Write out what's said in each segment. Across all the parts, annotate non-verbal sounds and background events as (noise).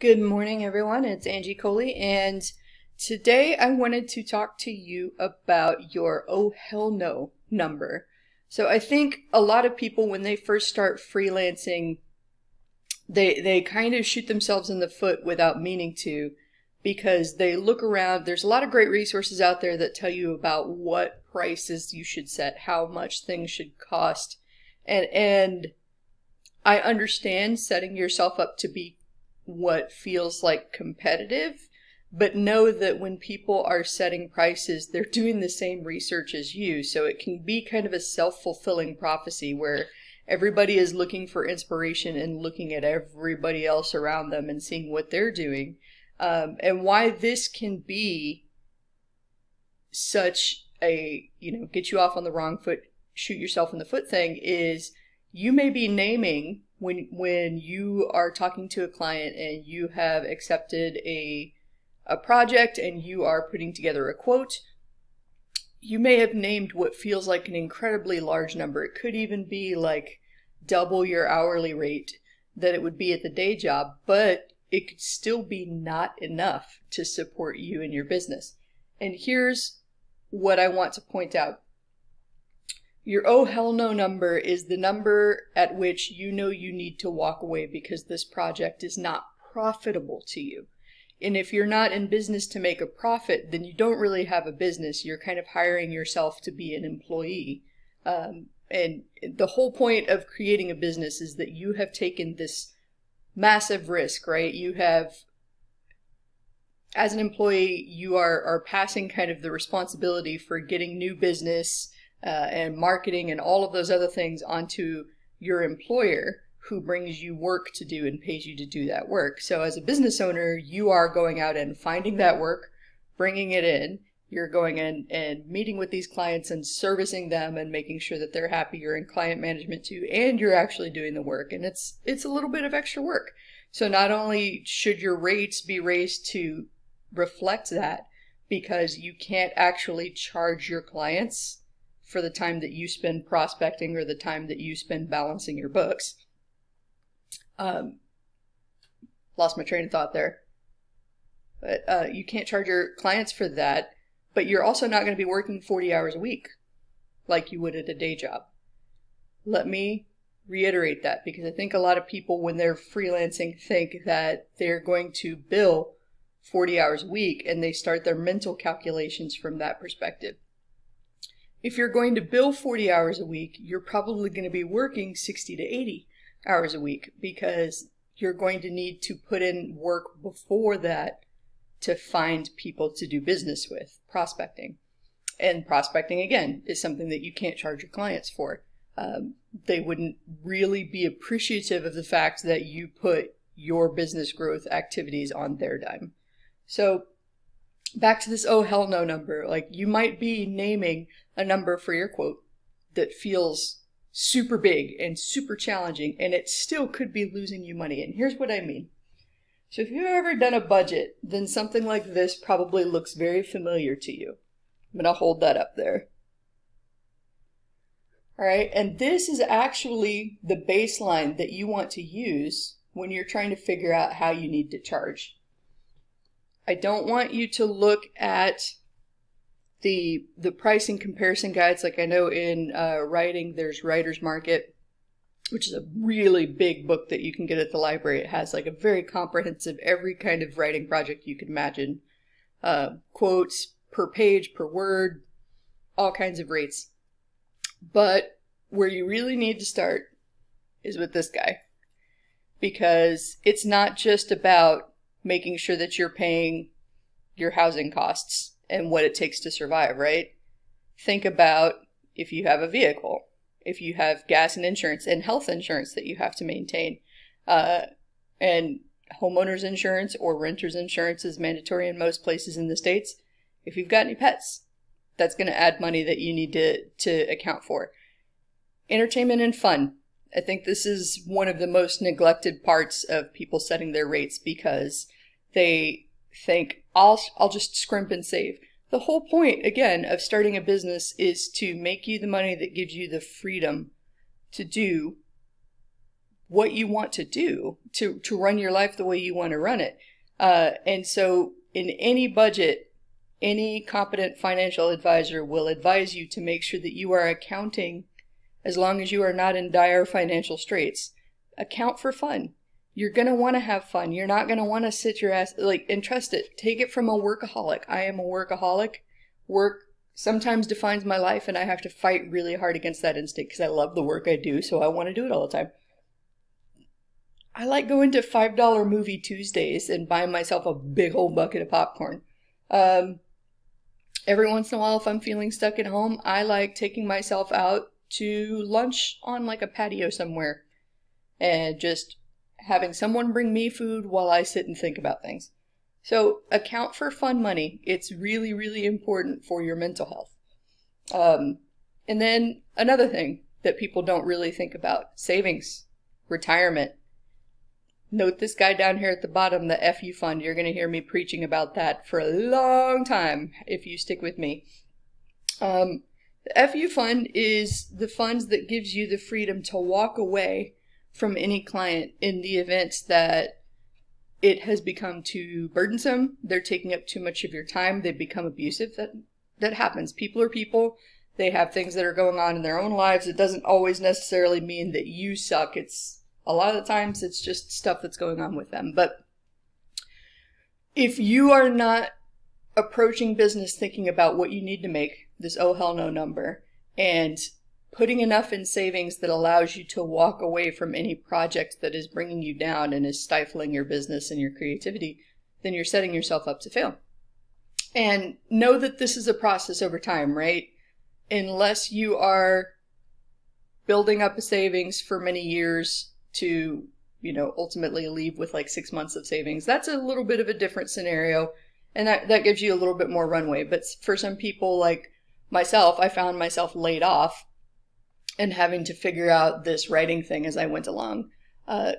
Good morning, everyone. It's Angie Colee, and today I wanted to talk to you about your oh hell no number. So I think a lot of people, when they first start freelancing, they they kind of shoot themselves in the foot without meaning to, because they look around. There's a lot of great resources out there that tell you about what prices you should set, how much things should cost, and and I understand setting yourself up to be what feels like competitive, but know that when people are setting prices, they're (laughs) doing the same research as you. So it can be kind of a self fulfilling prophecy where everybody is looking for inspiration and looking at everybody else around them and seeing what they're doing. Um, and why this can be such a, you know, get you off on the wrong foot, shoot yourself in the foot thing is you may be naming when when you are talking to a client and you have accepted a a project and you are putting together a quote you may have named what feels like an incredibly large number. It could even be like double your hourly rate that it would be at the day job but it could still be not enough to support you and your business. And here's what i want to point out your oh hell no number is the number at which you know you need to walk away because this project is not profitable to you. And if you're not in business to make a profit, then you don't really have a business. You're kind of hiring yourself to be an employee. Um, and the whole point of creating a business is that you have taken this massive risk, right? You have, as an employee, you are, are passing kind of the responsibility for getting new business, uh, and marketing and all of those other things onto your employer who brings you work to do and pays you to do that work. So as a business owner, you are going out and finding that work, bringing it in. You're going in and meeting with these clients and servicing them and making sure that they're happy. You're in client management too, and you're actually doing the work. And it's it's a little bit of extra work. So not only should your rates be raised to reflect that, because you can't actually charge your clients for the time that you spend prospecting or the time that you spend balancing your books. Um, lost my train of thought there. But uh, you can't charge your clients for that, but you're also not going to be working 40 hours a week like you would at a day job. Let me reiterate that because I think a lot of people, when they're freelancing, think that they're going to bill 40 hours a week and they start their mental calculations from that perspective. If you're going to bill 40 hours a week, you're probably going to be working 60 to 80 hours a week because you're going to need to put in work before that to find people to do business with, prospecting. And prospecting, again, is something that you can't charge your clients for. Um, they wouldn't really be appreciative of the fact that you put your business growth activities on their dime. So back to this oh hell no number. Like you might be naming a number for your quote that feels super big and super challenging, and it still could be losing you money. And here's what I mean. So if you've ever done a budget, then something like this probably looks very familiar to you. I'm going to hold that up there. All right, and this is actually the baseline that you want to use when you're trying to figure out how you need to charge. I don't want you to look at the the pricing comparison guides. Like I know in uh, writing, there's Writer's Market, which is a really big book that you can get at the library. It has like a very comprehensive, every kind of writing project you could imagine, uh, quotes per page, per word, all kinds of rates. But where you really need to start is with this guy because it's not just about making sure that you're paying your housing costs and what it takes to survive, right? Think about if you have a vehicle, if you have gas and insurance and health insurance that you have to maintain, uh, and homeowners insurance or renters insurance is mandatory in most places in the states. If you've got any pets, that's going to add money that you need to to account for. Entertainment and fun. I think this is one of the most neglected parts of people setting their rates because they think I'll I'll just scrimp and save. The whole point again of starting a business is to make you the money that gives you the freedom to do what you want to do to, to run your life the way you want to run it. Uh, and so in any budget, any competent financial advisor will advise you to make sure that you are accounting as long as you are not in dire financial straits. Account for fun. You're going to want to have fun. You're not going to want to sit your ass, like, and trust it. Take it from a workaholic. I am a workaholic. Work sometimes defines my life, and I have to fight really hard against that instinct because I love the work I do, so I want to do it all the time. I like going to $5 movie Tuesdays and buying myself a big old bucket of popcorn. Um, every once in a while, if I'm feeling stuck at home, I like taking myself out to lunch on like a patio somewhere and just having someone bring me food while I sit and think about things. So account for fun money. It's really, really important for your mental health. Um, and then another thing that people don't really think about savings, retirement. Note this guy down here at the bottom, the FU fund. You're going to hear me preaching about that for a long time if you stick with me. Um, the FU fund is the funds that gives you the freedom to walk away from any client in the event that it has become too burdensome, they're taking up too much of your time, they've become abusive. That that happens. People are people. They have things that are going on in their own lives. It doesn't always necessarily mean that you suck. It's a lot of the times it's just stuff that's going on with them. But if you are not approaching business thinking about what you need to make, this oh hell no number, and putting enough in savings that allows you to walk away from any project that is bringing you down and is stifling your business and your creativity, then you're setting yourself up to fail. And know that this is a process over time, right? Unless you are building up a savings for many years to, you know, ultimately leave with like six months of savings, that's a little bit of a different scenario. And that, that gives you a little bit more runway. But for some people like myself, I found myself laid off and having to figure out this writing thing as I went along. Uh,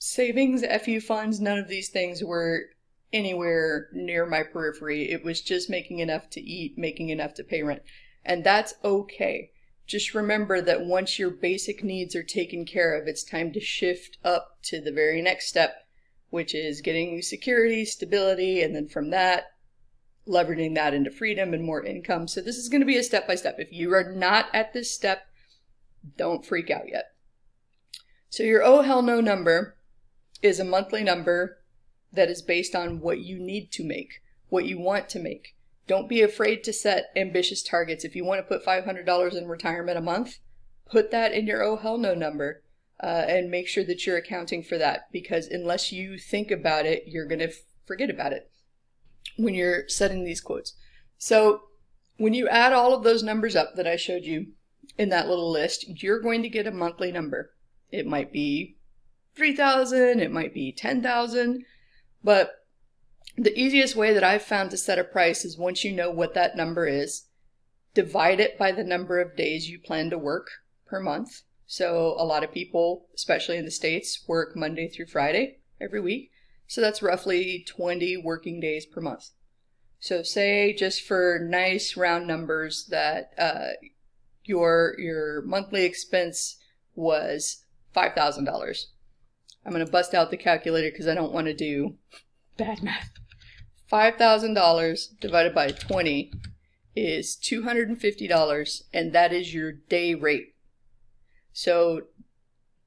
savings, FU funds, none of these things were anywhere near my periphery. It was just making enough to eat, making enough to pay rent. And that's okay. Just remember that once your basic needs are taken care of, it's time to shift up to the very next step, which is getting security, stability, and then from that, leveraging that into freedom and more income. So this is going to be a step by step. If you are not at this step, don't freak out yet. So your oh hell no number is a monthly number that is based on what you need to make, what you want to make. Don't be afraid to set ambitious targets. If you want to put $500 in retirement a month, put that in your oh hell no number uh, and make sure that you're accounting for that because unless you think about it, you're going to forget about it when you're setting these quotes. So when you add all of those numbers up that I showed you in that little list, you're going to get a monthly number. It might be 3,000, it might be 10,000, but the easiest way that I've found to set a price is once you know what that number is, divide it by the number of days you plan to work per month. So a lot of people, especially in the States, work Monday through Friday every week. So that's roughly 20 working days per month. So say just for nice round numbers that uh, your your monthly expense was five thousand dollars. I'm gonna bust out the calculator because I don't want to do bad math. Five thousand dollars divided by 20 is $250 and that is your day rate. So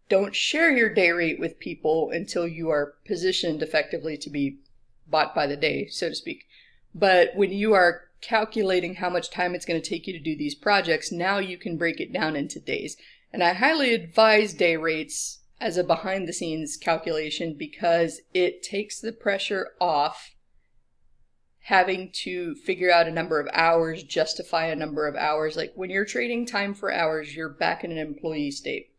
don't share your day rate with people until you are positioned effectively to be bought by the day, so to speak. But when you are calculating how much time it's going to take you to do these projects, now you can break it down into days. And I highly advise day rates as a behind the scenes calculation because it takes the pressure off having to figure out a number of hours, justify a number of hours. Like when you're trading time for hours, you're back in an employee state.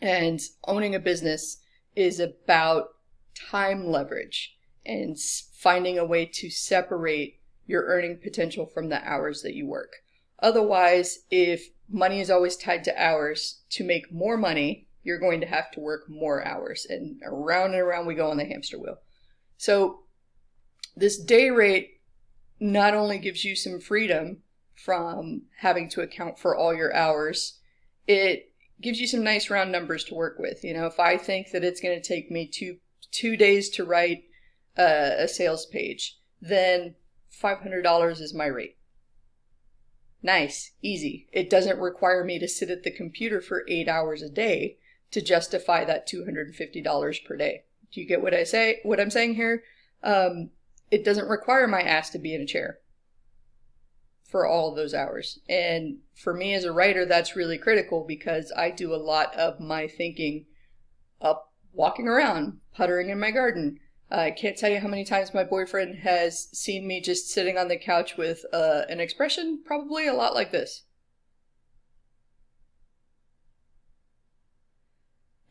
And owning a business is about time leverage and finding a way to separate your earning potential from the hours that you work. Otherwise, if money is always tied to hours, to make more money, you're going to have to work more hours. And around and around we go on the hamster wheel. So, this day rate not only gives you some freedom from having to account for all your hours, it gives you some nice round numbers to work with. You know, if I think that it's going to take me two two days to write a, a sales page, then five hundred dollars is my rate. Nice, easy. It doesn't require me to sit at the computer for eight hours a day to justify that two hundred and fifty dollars per day. Do you get what I say? What I'm saying here? Um, it doesn't require my ass to be in a chair for all those hours. And for me as a writer, that's really critical because I do a lot of my thinking up walking around, puttering in my garden. I can't tell you how many times my boyfriend has seen me just sitting on the couch with uh, an expression probably a lot like this.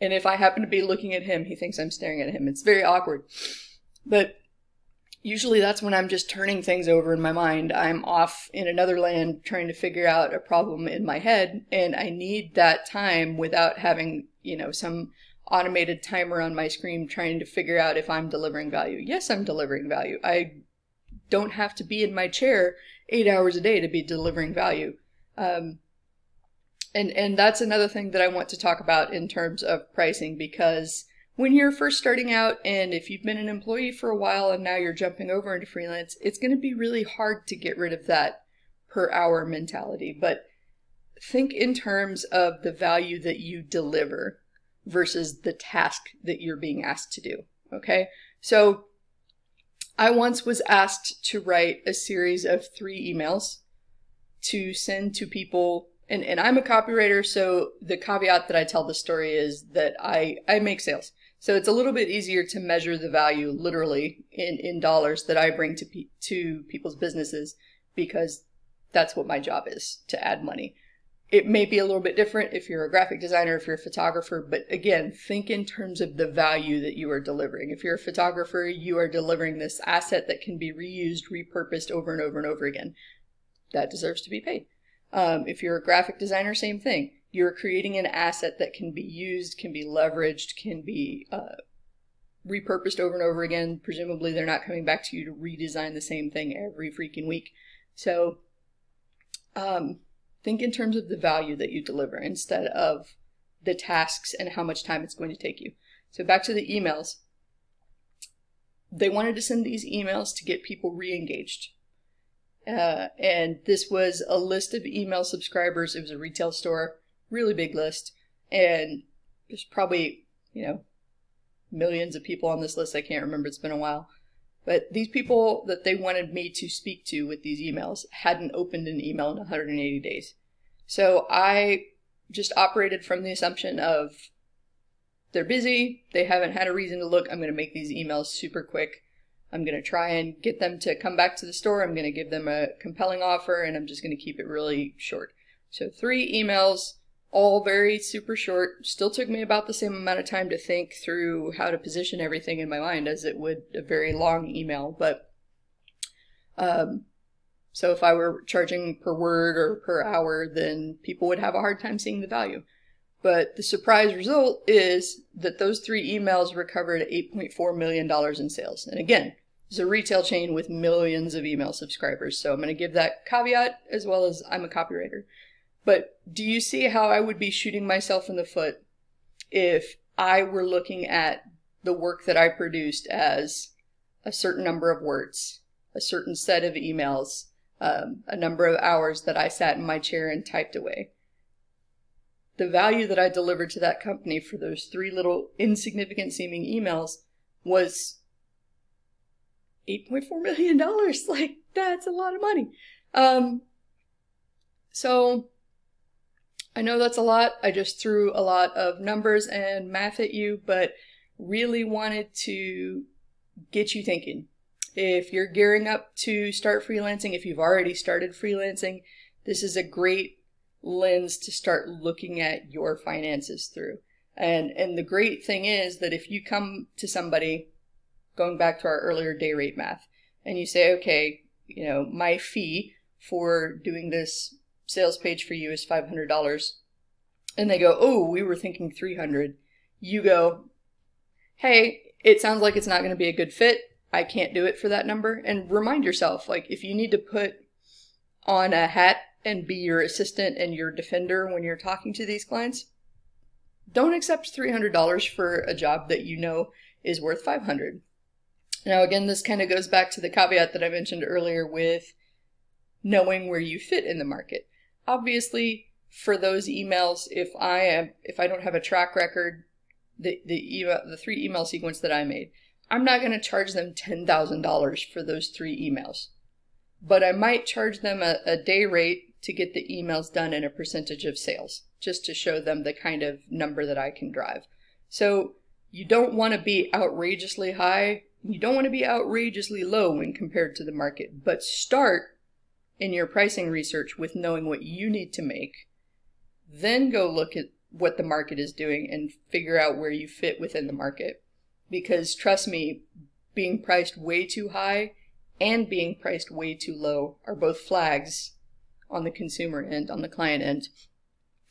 And if I happen to be looking at him, he thinks I'm staring at him. It's very awkward. But usually that's when I'm just turning things over in my mind. I'm off in another land trying to figure out a problem in my head, and I need that time without having, you know, some automated timer on my screen trying to figure out if I'm delivering value. Yes, I'm delivering value. I don't have to be in my chair eight hours a day to be delivering value. Um, and and that's another thing that I want to talk about in terms of pricing because when you're first starting out and if you've been an employee for a while and now you're jumping over into freelance, it's going to be really hard to get rid of that per hour mentality. But think in terms of the value that you deliver versus the task that you're being asked to do. Okay. So I once was asked to write a series of three emails to send to people and, and I'm a copywriter, so the caveat that I tell the story is that I, I make sales. So it's a little bit easier to measure the value literally in, in dollars that I bring to, pe- to people's businesses because that's what my job is to add money. It may be a little bit different if you're a graphic designer, if you're a photographer, but again, think in terms of the value that you are delivering. If you're a photographer, you are delivering this asset that can be reused, repurposed over and over and over again. That deserves to be paid. Um, if you're a graphic designer, same thing you're creating an asset that can be used, can be leveraged, can be uh, repurposed over and over again. Presumably, they're not coming back to you to redesign the same thing every freaking week. So, um, think in terms of the value that you deliver instead of the tasks and how much time it's going to take you. So, back to the emails. They wanted to send these emails to get people re engaged. Uh, and this was a list of email subscribers. It was a retail store really big list, and there's probably you know millions of people on this list. I can't remember; it's been a while. But these people that they wanted me to speak to with these emails hadn't opened an email in 180 days. So I just operated from the assumption of they're busy, they haven't had a reason to look. I'm going to make these emails super quick. I'm going to try and get them to come back to the store. I'm going to give them a compelling offer and I'm just going to keep it really short. So, three emails all very super short. Still took me about the same amount of time to think through how to position everything in my mind as it would a very long email. But um, so if I were charging per word or per hour, then people would have a hard time seeing the value. But the surprise result is that those three emails recovered $8.4 million in sales. And again, it's a retail chain with millions of email subscribers. So I'm going to give that caveat as well as I'm a copywriter. But do you see how I would be shooting myself in the foot if I were looking at the work that I produced as a certain number of words, a certain set of emails, um, a number of hours that I sat in my chair and typed away? The value that I delivered to that company for those three little insignificant seeming emails was $8.4 million. (laughs) Like, that's a lot of money. Um, so I know that's a lot. I just threw a lot of numbers and math at you, but really wanted to get you thinking. If you're gearing up to start freelancing, if you've already started freelancing, this is a great lens to start looking at your finances through. And and the great thing is that if you come to somebody going back to our earlier day rate math and you say, "Okay, you know, my fee for doing this sales page for you is $500 and they go, "Oh, we were thinking 300." You go, "Hey, it sounds like it's not going to be a good fit. I can't do it for that number." And remind yourself like if you need to put on a hat and be your assistant and your defender when you're talking to these clients, don't accept $300 for a job that you know is worth 500. Now again, this kind of goes back to the caveat that I mentioned earlier with knowing where you fit in the market. Obviously, for those emails, if I am if I don't have a track record, the the email, the three email sequence that I made, I'm not going to charge them $10,000 for those three emails. But I might charge them a, a day rate to get the emails done in a percentage of sales, just to show them the kind of number that I can drive. So you don't want to be outrageously high. You don't want to be outrageously low when compared to the market, but start in your pricing research with knowing what you need to make. Then go look at what the market is doing and figure out where you fit within the market. Because trust me, being priced way too high and being priced way too low are both flags on the consumer end, on the client end,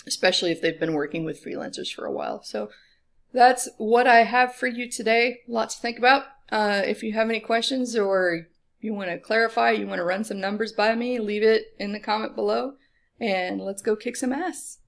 especially if they've been working with freelancers for a while. So that's what I have for you today. Lots to think about. Uh, if you have any questions or you want to clarify, you want to run some numbers by me, leave it in the comment below, and let's go kick some ass.